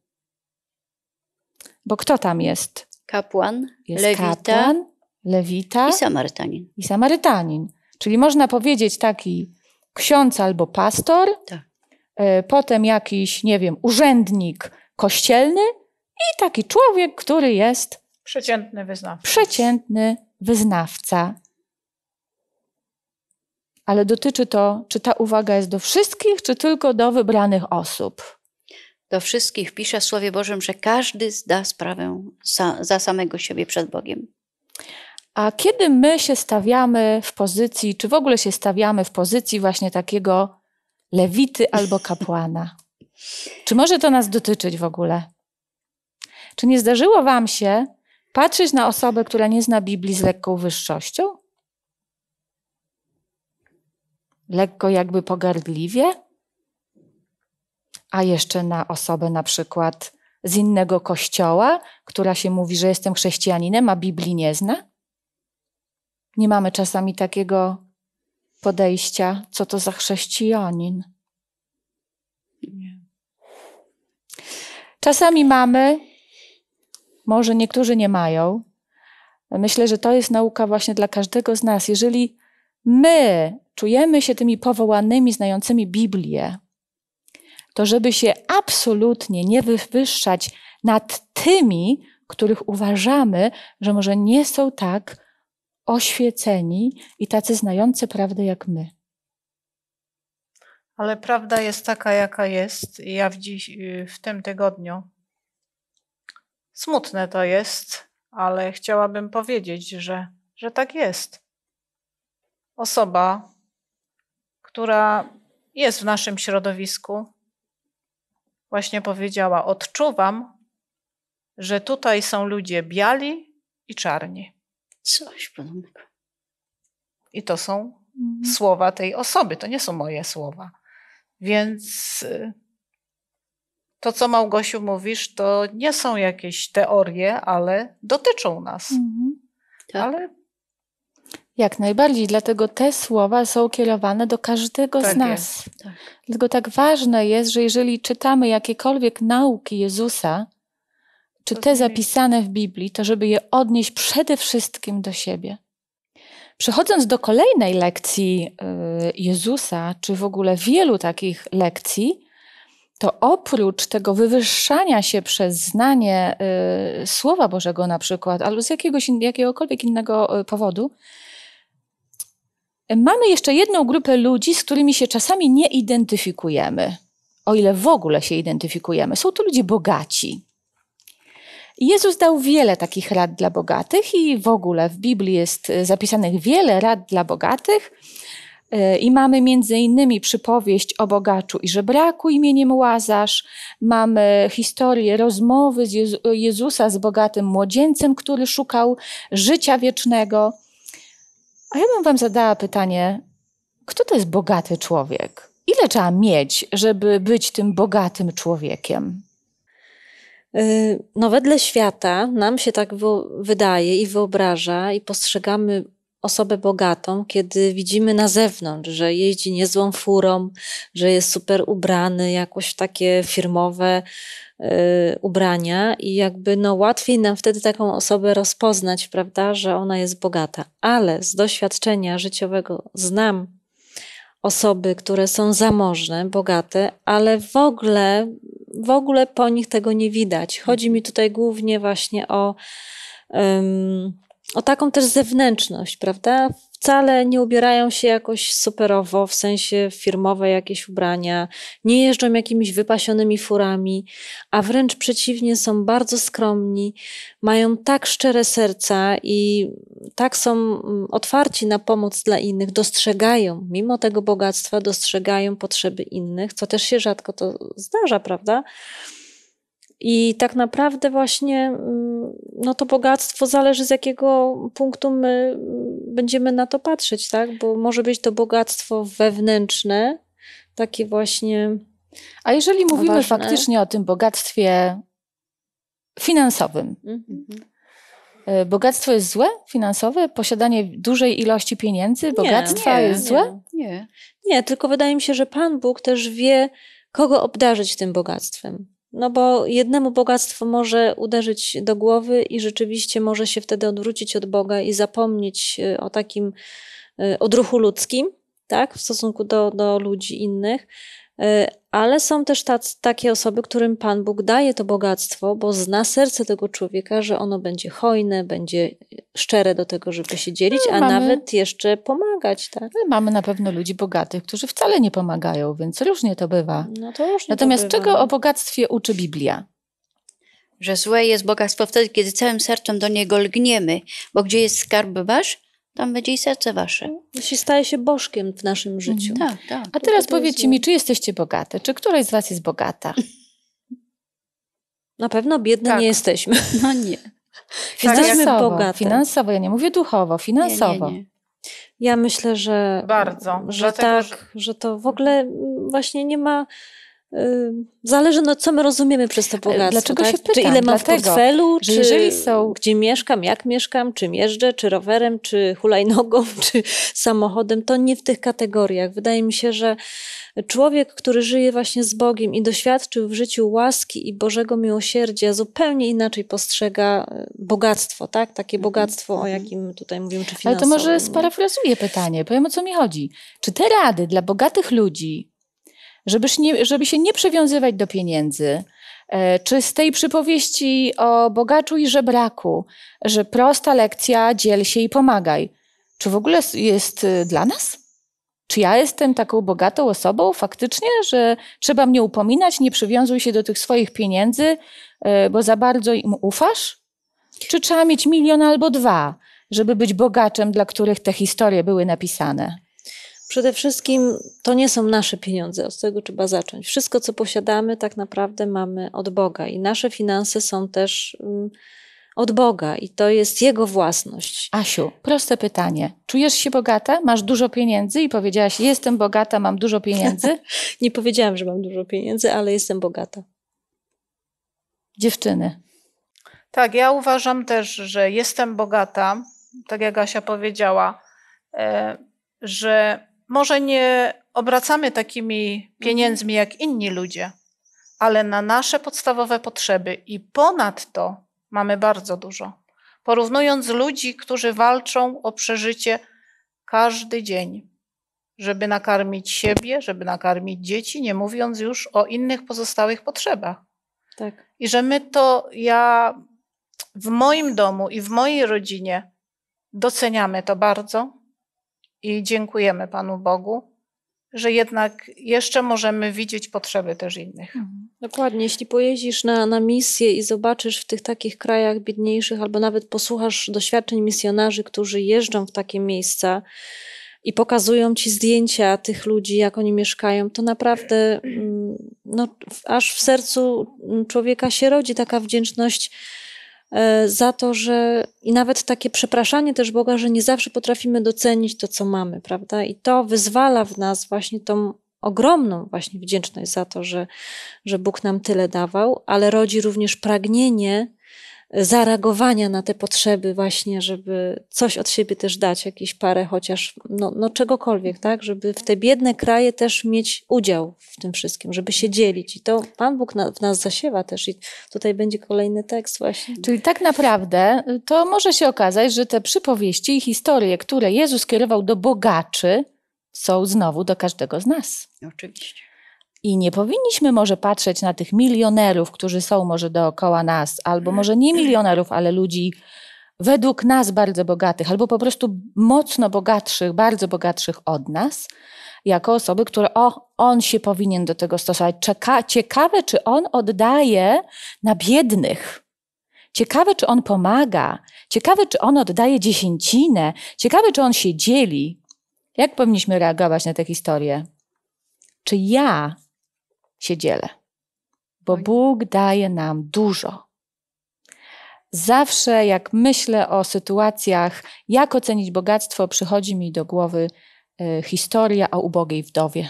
Bo kto tam jest? Kapłan, Jest lewita kapłan, lewita i Samarytanin. i Samarytanin. Czyli można powiedzieć taki ksiądz albo pastor, Tak. e, potem jakiś, nie wiem, urzędnik kościelny i taki człowiek, który jest Przeciętny wyznawca. przeciętny wyznawca. Ale dotyczy to, czy ta uwaga jest do wszystkich, czy tylko do wybranych osób. Do wszystkich pisze w Słowie Bożym, że każdy zda sprawę za, za samego siebie przed Bogiem. A kiedy my się stawiamy w pozycji, czy w ogóle się stawiamy w pozycji właśnie takiego lewity albo <laughs> kapłana? Czy może to nas dotyczyć w ogóle? Czy nie zdarzyło Wam się patrzeć na osobę, która nie zna Biblii z lekką wyższością? Lekko jakby pogardliwie? A jeszcze na osobę na przykład z innego kościoła, która się mówi, że jestem chrześcijaninem, a Biblii nie zna? Nie mamy czasami takiego podejścia, co to za chrześcijanin. Czasami mamy, może niektórzy nie mają. Myślę, że to jest nauka właśnie dla każdego z nas. Jeżeli my czujemy się tymi powołanymi, znającymi Biblię, to żeby się absolutnie nie wywyższać nad tymi, których uważamy, że może nie są tak oświeceni i tacy znający prawdę jak my. Ale prawda jest taka, jaka jest. Ja w, dziś, w tym tygodniu smutne to jest, ale chciałabym powiedzieć, że, że tak jest. Osoba, która jest w naszym środowisku, właśnie powiedziała: Odczuwam, że tutaj są ludzie biali i czarni. Coś podobnego. I to są Mhm. słowa tej osoby, to nie są moje słowa. Więc y, to, co Małgosiu mówisz, to nie są jakieś teorie, ale dotyczą nas. Mhm. Tak. Ale Jak najbardziej, dlatego te słowa są kierowane do każdego z Tak nas. jest, tak. Dlatego tak ważne jest, że jeżeli czytamy jakiekolwiek nauki Jezusa, czy To te z zapisane w Biblii, to żeby je odnieść przede wszystkim do siebie. Przechodząc do kolejnej lekcji y, Jezusa, czy w ogóle wielu takich lekcji, to oprócz tego wywyższania się przez znanie y, Słowa Bożego na przykład, albo z jakiegoś, jakiegokolwiek innego y, powodu, mamy jeszcze jedną grupę ludzi, z którymi się czasami nie identyfikujemy, o ile w ogóle się identyfikujemy. Są to ludzie bogaci. Jezus dał wiele takich rad dla bogatych, i w ogóle w Biblii jest y, zapisanych wiele rad dla bogatych. Y, I mamy między innymi przypowieść o bogaczu i żebraku imieniem Łazarz. Mamy historię rozmowy z Jezu- Jezusa z bogatym młodzieńcem, który szukał życia wiecznego. A ja bym wam zadała pytanie, kto to jest bogaty człowiek? Ile trzeba mieć, żeby być tym bogatym człowiekiem? Y, No, wedle świata nam się tak wydaje i wyobraża, i postrzegamy osobę bogatą, kiedy widzimy na zewnątrz, że jeździ niezłą furą, że jest super ubrany, jakoś takie firmowe y, ubrania, i jakby no, łatwiej nam wtedy taką osobę rozpoznać, prawda, że ona jest bogata. Ale z doświadczenia życiowego znam osoby, które są zamożne, bogate, ale w ogóle, w ogóle po nich tego nie widać. Chodzi mi tutaj głównie właśnie o, o taką też zewnętrzność, prawda? Wcale nie ubierają się jakoś superowo, w sensie firmowe jakieś ubrania, nie jeżdżą jakimiś wypasionymi furami, a wręcz przeciwnie, są bardzo skromni, mają tak szczere serca i tak są mm, otwarci na pomoc dla innych, dostrzegają, mimo tego bogactwa, dostrzegają potrzeby innych, co też się rzadko to zdarza, prawda? I tak naprawdę właśnie mm, no to bogactwo zależy z jakiego punktu my mm, będziemy na to patrzeć, tak? Bo może być to bogactwo wewnętrzne, takie właśnie A jeżeli mówimy Ważne. faktycznie o tym bogactwie finansowym, mhm. y, bogactwo jest złe finansowe? Posiadanie dużej ilości pieniędzy, bogactwa nie, jest nie. złe? Nie. Nie, tylko wydaje mi się, że Pan Bóg też wie, kogo obdarzyć tym bogactwem. No bo jednemu bogactwo może uderzyć do głowy i rzeczywiście może się wtedy odwrócić od Boga i zapomnieć y, o takim y, odruchu ludzkim, tak, w stosunku do, do ludzi innych. Ale są też tac, takie osoby, którym Pan Bóg daje to bogactwo, bo zna serce tego człowieka, że ono będzie hojne, będzie szczere do tego, żeby się dzielić, No, a mamy- nawet jeszcze pomagać, tak? Mamy na pewno ludzi bogatych, którzy wcale nie pomagają, więc różnie to bywa. No to różnie to Natomiast bywa. czego o bogactwie uczy Biblia? Że złe jest bogactwo wtedy, kiedy całym sercem do niego lgniemy, bo gdzie jest skarb wasz, tam będzie i serce wasze. Jeśli staje się bożkiem w naszym życiu. Tak, tak. A teraz powiedzcie mi, czy jesteście bogate? Czy któraś z was jest bogata? Na pewno biedne Tak. nie jesteśmy. <laughs> No nie. Jesteśmy finansowo, bogate. finansowo, ja nie mówię duchowo, finansowo. Nie, nie, nie. Ja myślę, że. Bardzo, Że dlatego, tak, że- że... to w ogóle mm, właśnie nie ma. Zależy, no, co my rozumiemy przez to bogactwo. dlaczego tak? się Czy pytam? ile mam Dlatego, w portfelu, czy jeżeli są- gdzie mieszkam, jak mieszkam, czym jeżdżę, czy rowerem, czy hulajnogą, <laughs> czy samochodem, to nie w tych kategoriach. Wydaje mi się, że człowiek, który żyje właśnie z Bogiem i doświadczył w życiu łaski i Bożego miłosierdzia, zupełnie inaczej postrzega y, bogactwo, tak? Takie bogactwo, o jakim tutaj mówimy, czy Mhm, Ale to finansowym. może sparafrazuję pytanie, powiem o co mi chodzi. Czy te rady dla bogatych ludzi, żebyś nie, żeby się nie przywiązywać do pieniędzy, e, czy z tej przypowieści o bogaczu i żebraku, że prosta lekcja, dziel się i pomagaj, czy w ogóle jest y, dla nas? Czy ja jestem taką bogatą osobą faktycznie, że trzeba mnie upominać, nie przywiązuj się do tych swoich pieniędzy, e, bo za bardzo im ufasz? Czy trzeba mieć milion albo dwa, żeby być bogaczem, dla których te historie były napisane? Przede wszystkim to nie są nasze pieniądze, od tego trzeba zacząć. Wszystko, co posiadamy, tak naprawdę mamy od Boga i nasze finanse są też mm, od Boga i to jest Jego własność. Asiu, proste pytanie. Czujesz się bogata? Masz dużo pieniędzy i powiedziałaś, jestem bogata, mam dużo pieniędzy? <laughs> Nie powiedziałam, że mam dużo pieniędzy, ale jestem bogata. Dziewczyny. Tak, ja uważam też, że jestem bogata, tak jak Asia powiedziała, e, że może nie obracamy takimi pieniędzmi jak inni ludzie, ale na nasze podstawowe potrzeby i ponadto mamy bardzo dużo. Porównując ludzi, którzy walczą o przeżycie każdy dzień, żeby nakarmić siebie, żeby nakarmić dzieci, nie mówiąc już o innych pozostałych potrzebach. Tak. I że my to, ja w moim domu i w mojej rodzinie doceniamy to bardzo i dziękujemy Panu Bogu, że jednak jeszcze możemy widzieć potrzeby też innych. Dokładnie. Jeśli pojeździsz na, na misję i zobaczysz w tych takich krajach biedniejszych, albo nawet posłuchasz doświadczeń misjonarzy, którzy jeżdżą w takie miejsca i pokazują ci zdjęcia tych ludzi, jak oni mieszkają, to naprawdę mm, no, aż w sercu człowieka się rodzi taka wdzięczność za to, że i nawet takie przepraszanie też Boga, że nie zawsze potrafimy docenić to, co mamy, prawda? I to wyzwala w nas właśnie tą ogromną właśnie wdzięczność za to, że, że Bóg nam tyle dawał, ale rodzi również pragnienie zareagowania na te potrzeby właśnie, żeby coś od siebie też dać, jakieś parę chociaż, no, no czegokolwiek, tak, żeby w te biedne kraje też mieć udział w tym wszystkim, żeby się dzielić i to Pan Bóg na, w nas zasiewa też i tutaj będzie kolejny tekst właśnie. Czyli tak naprawdę y, to może się okazać, że te przypowieści i historie, które Jezus kierował do bogaczy, są znowu do każdego z nas. Oczywiście. I nie powinniśmy może patrzeć na tych milionerów, którzy są może dookoła nas, albo może nie milionerów, ale ludzi według nas bardzo bogatych, albo po prostu mocno bogatszych, bardzo bogatszych od nas, jako osoby, które o, on się powinien do tego stosować. Czeka, ciekawe, czy on oddaje na biednych. Ciekawe, czy on pomaga. Ciekawe, czy on oddaje dziesięcinę. Ciekawe, czy on się dzieli. Jak powinniśmy reagować na tę historię? Czy ja się dzielę? Bo Bóg daje nam dużo. Zawsze, jak myślę o sytuacjach, jak ocenić bogactwo, przychodzi mi do głowy y, historia o ubogiej wdowie.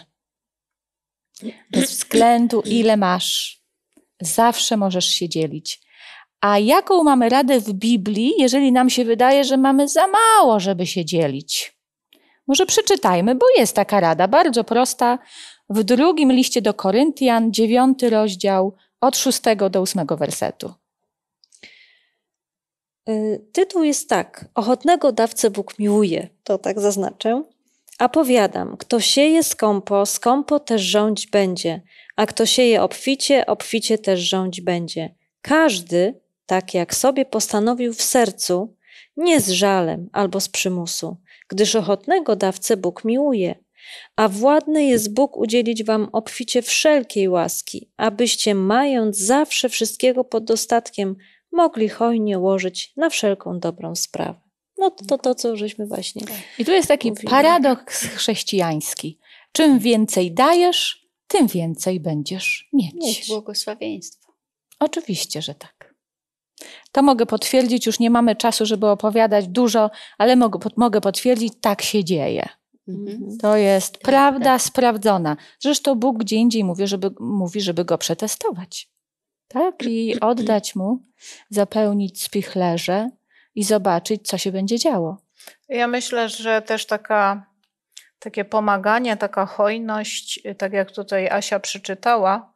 Bez względu, ile masz, zawsze możesz się dzielić. A jaką mamy radę w Biblii, jeżeli nam się wydaje, że mamy za mało, żeby się dzielić? Może przeczytajmy, bo jest taka rada, bardzo prosta. W drugim liście do Koryntian, dziewiąty rozdział, od szóstego do ósmego wersetu. Y, Tytuł jest tak: Ochotnego dawcę Bóg miłuje. To tak zaznaczę. A powiadam, kto sieje skąpo, skąpo też rządź będzie, a kto sieje obficie, obficie też rządź będzie. Każdy, tak jak sobie postanowił w sercu, nie z żalem albo z przymusu, gdyż ochotnego dawcę Bóg miłuje. A władny jest Bóg udzielić wam obficie wszelkiej łaski, abyście mając zawsze wszystkiego pod dostatkiem, mogli hojnie łożyć na wszelką dobrą sprawę. No to to, co żeśmy właśnie. I tu jest taki Mówimy. paradoks chrześcijański. Czym więcej dajesz, tym więcej będziesz mieć. Mieć. Błogosławieństwo. Oczywiście, że tak. To mogę potwierdzić, już nie mamy czasu, żeby opowiadać dużo, ale mogę, mogę potwierdzić, tak się dzieje. Mhm. To jest prawda sprawdzona. Zresztą Bóg gdzie indziej mówi, żeby, mówi, żeby go przetestować. Tak? I oddać mu, zapełnić spichlerze i zobaczyć, co się będzie działo. Ja myślę, że też taka, takie pomaganie, taka hojność, tak jak tutaj Asia przeczytała,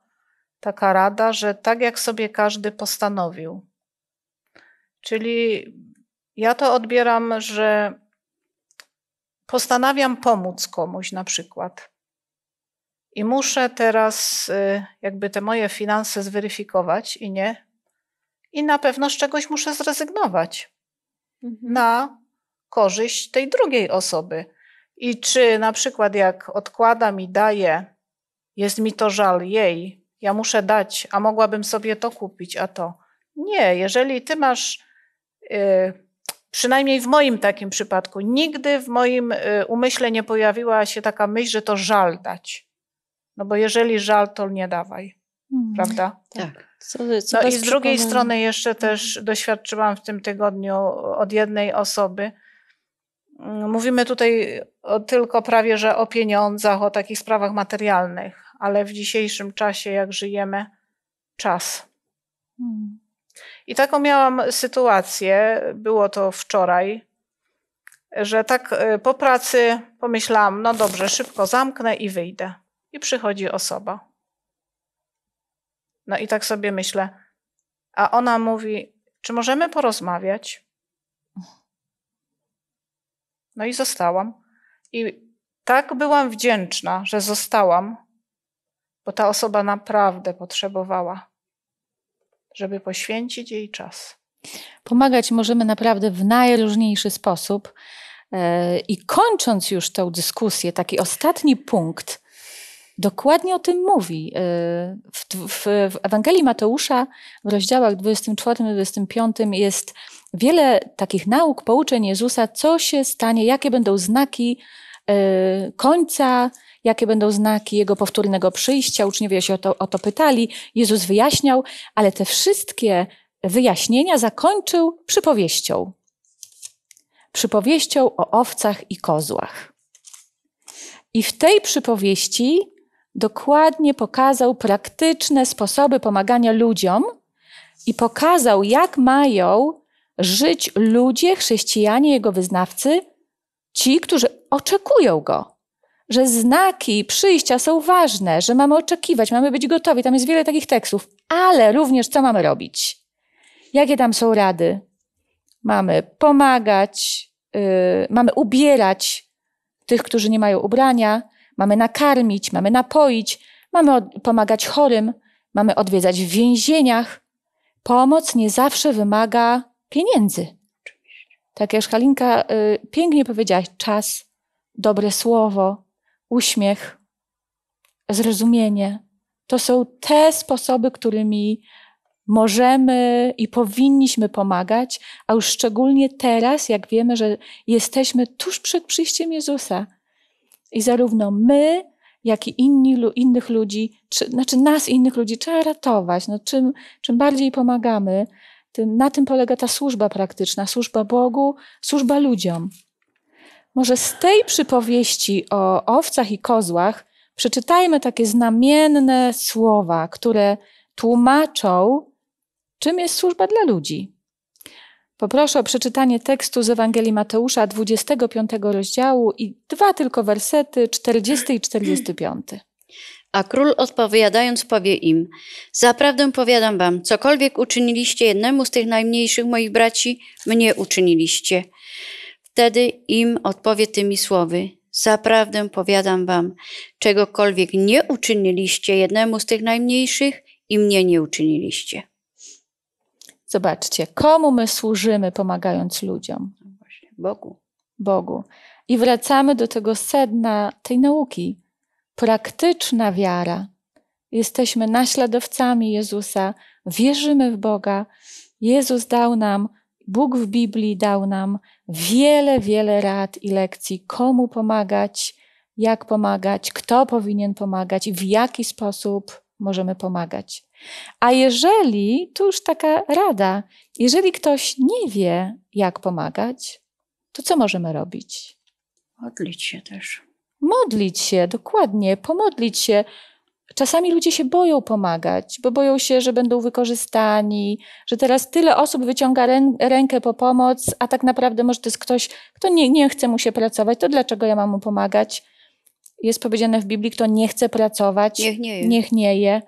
taka rada, że tak jak sobie każdy postanowił. Czyli ja to odbieram, że postanawiam pomóc komuś na przykład. I muszę teraz y, jakby te moje finanse zweryfikować i nie. I na pewno z czegoś muszę zrezygnować na korzyść tej drugiej osoby. I czy na przykład jak odkładam i daję, jest mi to żal jej, ja muszę dać, a mogłabym sobie to kupić, a to. Nie, jeżeli ty masz, y, przynajmniej w moim takim przypadku, nigdy w moim y, umyśle nie pojawiła się taka myśl, że to żal dać. No bo jeżeli żal, to nie dawaj, prawda? Tak. Co, co No i z drugiej strony jeszcze też doświadczyłam w tym tygodniu od jednej osoby. Mm, Mówimy tutaj o, tylko prawie, że o pieniądzach, o takich sprawach materialnych, ale w dzisiejszym czasie, jak żyjemy, czas. Hmm. I taką miałam sytuację, było to wczoraj, że tak y, po pracy pomyślałam, no dobrze, szybko zamknę i wyjdę. I przychodzi osoba. No i tak sobie myślę, a ona mówi, czy możemy porozmawiać? No i zostałam. I tak byłam wdzięczna, że zostałam, bo ta osoba naprawdę potrzebowała, żeby poświęcić jej czas. Pomagać możemy naprawdę w najróżniejszy sposób. E, I kończąc już tę dyskusję, taki ostatni punkt dokładnie o tym mówi. E, W, w, w Ewangelii Mateusza w rozdziałach 24-25 jest wiele takich nauk, pouczeń Jezusa, co się stanie, jakie będą znaki e, końca, jakie będą znaki Jego powtórnego przyjścia. Uczniowie się o to, o to pytali, Jezus wyjaśniał, ale te wszystkie wyjaśnienia zakończył przypowieścią. Przypowieścią o owcach i kozłach. I w tej przypowieści dokładnie pokazał praktyczne sposoby pomagania ludziom i pokazał, jak mają żyć ludzie, chrześcijanie, jego wyznawcy, ci, którzy oczekują go. Że znaki przyjścia są ważne, że mamy oczekiwać, mamy być gotowi. Tam jest wiele takich tekstów, ale również co mamy robić. Jakie tam są rady? Mamy pomagać, yy, mamy ubierać tych, którzy nie mają ubrania, mamy nakarmić, mamy napoić, mamy pomagać chorym, mamy odwiedzać w więzieniach. Pomoc nie zawsze wymaga pieniędzy. Tak jak Halinka y, pięknie powiedziałaś, czas, dobre słowo, uśmiech, zrozumienie. To są te sposoby, którymi możemy i powinniśmy pomagać, a już szczególnie teraz, jak wiemy, że jesteśmy tuż przed przyjściem Jezusa. I zarówno my, jak i inni, innych ludzi, czy, znaczy nas innych ludzi trzeba ratować. No, czym, czym bardziej pomagamy, tym, na tym polega ta służba praktyczna, służba Bogu, służba ludziom. Może z tej przypowieści o owcach i kozłach przeczytajmy takie znamienne słowa, które tłumaczą, czym jest służba dla ludzi. Poproszę o przeczytanie tekstu z Ewangelii Mateusza 25 rozdziału i dwa tylko wersety, 40 i 45. A król odpowiadając powie im: Zaprawdę powiadam wam, cokolwiek uczyniliście jednemu z tych najmniejszych moich braci, mnie uczyniliście. Wtedy im odpowie tymi słowy: Zaprawdę powiadam wam, czegokolwiek nie uczyniliście jednemu z tych najmniejszych, i mnie nie uczyniliście. Zobaczcie, komu my służymy, pomagając ludziom. Właśnie, Bogu. Bogu. I wracamy do tego sedna tej nauki. Praktyczna wiara. Jesteśmy naśladowcami Jezusa, wierzymy w Boga. Jezus dał nam, Bóg w Biblii dał nam wiele, wiele rad i lekcji, komu pomagać, jak pomagać, kto powinien pomagać i w jaki sposób możemy pomagać. A jeżeli, tu już taka rada, jeżeli ktoś nie wie, jak pomagać, to co możemy robić? Modlić się też. Modlić się, dokładnie, pomodlić się. Czasami ludzie się boją pomagać, bo boją się, że będą wykorzystani, że teraz tyle osób wyciąga rę, rękę po pomoc, a tak naprawdę może to jest ktoś, kto nie, nie chce mu się pracować, to dlaczego ja mam mu pomagać? Jest powiedziane w Biblii, kto nie chce pracować, Niech nie je. niech nie je.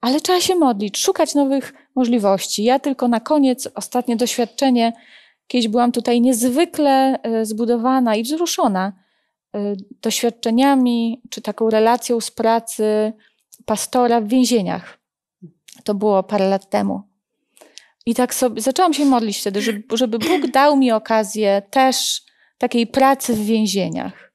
Ale trzeba się modlić, szukać nowych możliwości. Ja tylko na koniec, ostatnie doświadczenie, kiedyś byłam tutaj niezwykle e, zbudowana i wzruszona doświadczeniami, czy taką relacją z pracy pastora w więzieniach. To było parę lat temu. I tak sobie zaczęłam się modlić wtedy, żeby, żeby Bóg dał mi okazję też takiej pracy w więzieniach.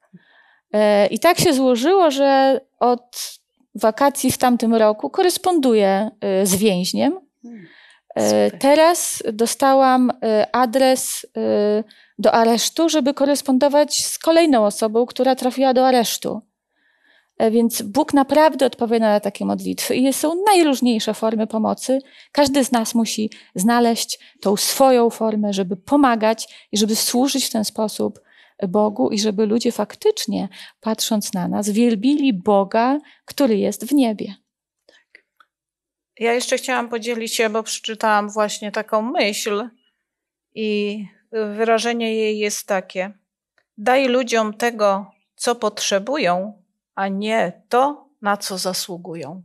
E, I tak się złożyło, że od wakacji w tamtym roku koresponduję e, z więźniem. E, Super. Teraz dostałam adres do aresztu, żeby korespondować z kolejną osobą, która trafiła do aresztu. E, Więc Bóg naprawdę odpowiada na takie modlitwy i są najróżniejsze formy pomocy. Każdy z nas musi znaleźć tą swoją formę, żeby pomagać i żeby służyć w ten sposób Bogu i żeby ludzie faktycznie, patrząc na nas, wielbili Boga, który jest w niebie. Ja jeszcze chciałam podzielić się, bo przeczytałam właśnie taką myśl i wyrażenie jej jest takie: Daj ludziom tego, co potrzebują, a nie to, na co zasługują.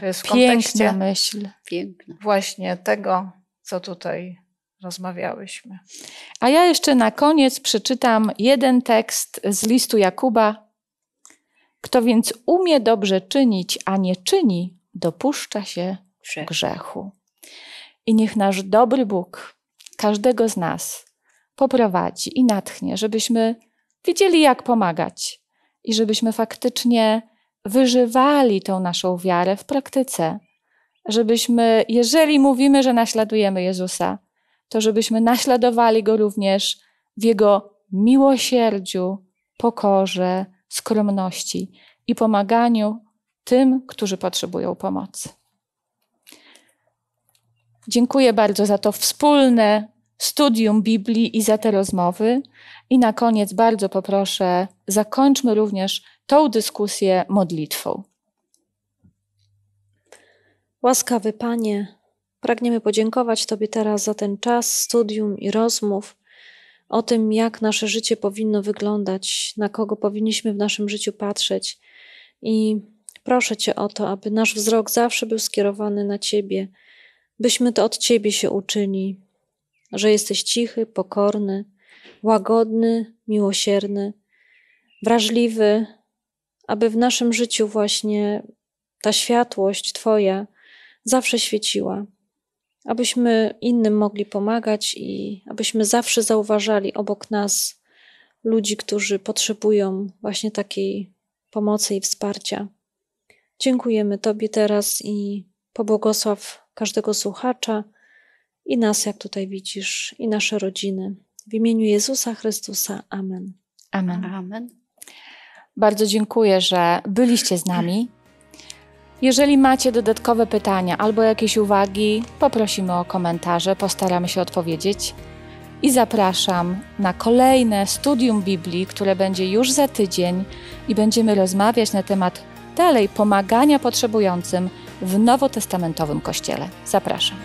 To jest w Piękna kontekście myśl. Piękne. właśnie tego, co tutaj rozmawiałyśmy. A ja jeszcze na koniec przeczytam jeden tekst z listu Jakuba. Kto więc umie dobrze czynić, a nie czyni, dopuszcza się Grzech. grzechu. I niech nasz dobry Bóg każdego z nas poprowadzi i natchnie, żebyśmy wiedzieli, jak pomagać i żebyśmy faktycznie wyżywali tą naszą wiarę w praktyce. Żebyśmy, jeżeli mówimy, że naśladujemy Jezusa, to żebyśmy naśladowali Go również w Jego miłosierdziu, pokorze, skromności i pomaganiu tym, którzy potrzebują pomocy. Dziękuję bardzo za to wspólne studium Biblii i za te rozmowy. I na koniec bardzo poproszę, zakończmy również tą dyskusję modlitwą. Łaskawy Panie, pragniemy podziękować Tobie teraz za ten czas studium i rozmów o tym, jak nasze życie powinno wyglądać, na kogo powinniśmy w naszym życiu patrzeć. I proszę Cię o to, aby nasz wzrok zawsze był skierowany na Ciebie, byśmy to od Ciebie się uczyli, że jesteś cichy, pokorny, łagodny, miłosierny, wrażliwy, aby w naszym życiu właśnie ta światłość Twoja zawsze świeciła, abyśmy innym mogli pomagać i abyśmy zawsze zauważali obok nas ludzi, którzy potrzebują właśnie takiej pomocy i wsparcia. Dziękujemy Tobie teraz i pobłogosław każdego słuchacza i nas, jak tutaj widzisz, i nasze rodziny. W imieniu Jezusa Chrystusa. Amen. Amen. Amen. Bardzo dziękuję, że byliście z nami. Jeżeli macie dodatkowe pytania albo jakieś uwagi, poprosimy o komentarze, postaramy się odpowiedzieć. I zapraszam na kolejne studium Biblii, które będzie już za tydzień i będziemy rozmawiać na temat dalej pomagania potrzebującym w nowotestamentowym kościele. Zapraszam.